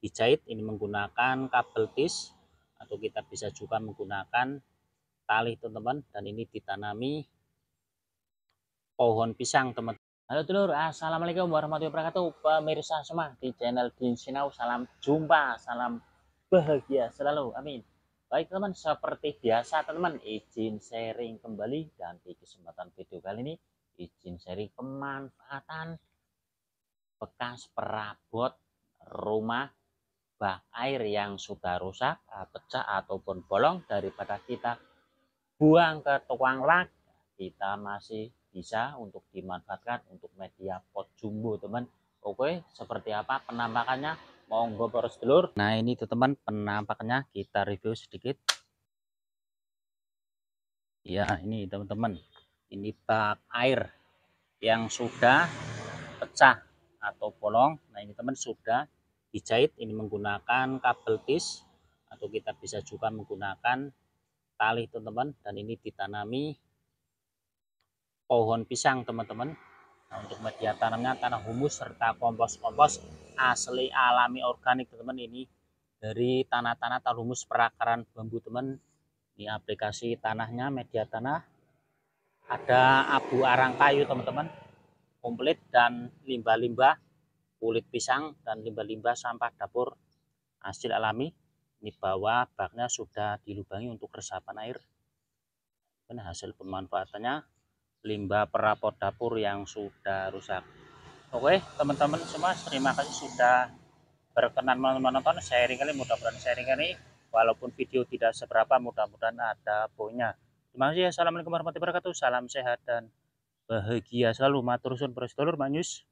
dijahit ini menggunakan kabel tis atau kita bisa juga menggunakan tali teman-teman. Dan ini ditanami pohon pisang teman Halo dulur, Assalamualaikum warahmatullahi wabarakatuh. Pemirsa semua di channel Din Sinau Salam jumpa, salam bahagia selalu, amin. Baik teman, seperti biasa teman izin sharing kembali. Dan di kesempatan video kali ini izin sharing pemanfaatan bekas perabot rumah bak air yang sudah rusak, pecah ataupun bolong daripada kita buang ke tukang lak kita masih bisa untuk dimanfaatkan untuk media pot jumbo teman. Oke seperti apa penampakannya? Monggo boros dulur nah ini tuh teman penampakannya. Kita review sedikit. Ya ini teman-teman. Ini bak air yang sudah pecah atau bolong. Nah ini teman sudah dijahit ini menggunakan kabel tis atau kita bisa juga menggunakan tali teman-teman. Dan ini ditanami pohon pisang teman-teman. Nah, untuk media tanamnya tanah humus serta kompos-kompos asli alami organik teman-teman. Ini dari tanah-tanah tanah humus perakaran bambu teman. Ini aplikasi tanahnya media tanah. Ada abu arang kayu teman-teman. Komplit dan limbah-limbah kulit pisang dan limbah-limbah sampah dapur hasil alami ini bawah baknya sudah dilubangi untuk resapan air. Dan hasil pemanfaatannya. Limbah perabot dapur yang sudah rusak. Oke teman-teman semua terima kasih sudah berkenan menonton sharing kali mudah-mudahan sharing kali walaupun video tidak seberapa mudah-mudahan ada poinnya. Terima kasih. Assalamualaikum warahmatullahi wabarakatuh. Salam sehat dan bahagia selalu. Matur suwun prosedulur manyus